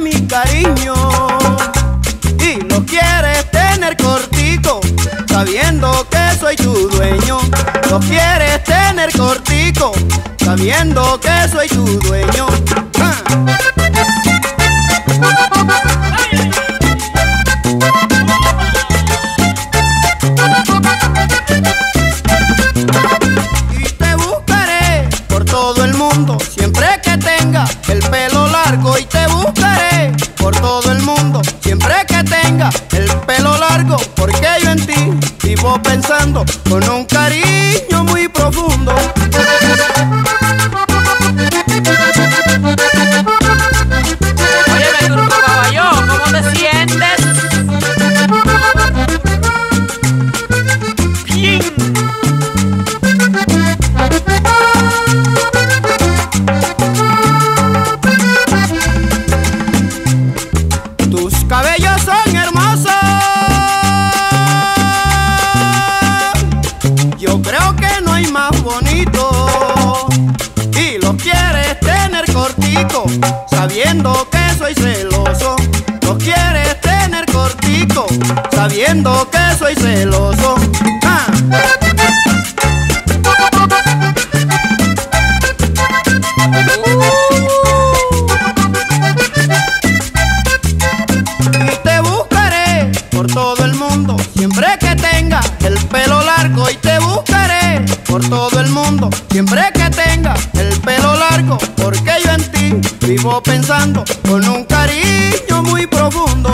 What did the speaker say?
mi cariño y lo quieres tener cortico, sabiendo que soy tu dueño. Lo quieres tener cortico, sabiendo que soy tu dueño. Ah. Porque yo en ti vivo pensando con un cariño muy profundo. No hay más bonito. Y los quieres tener cortico, sabiendo que soy celoso. Los quieres tener cortico, sabiendo que soy celoso. Ah. Por todo el mundo, siempre que tenga el pelo largo. Y te que yo en ti vivo pensando con un cariño muy profundo.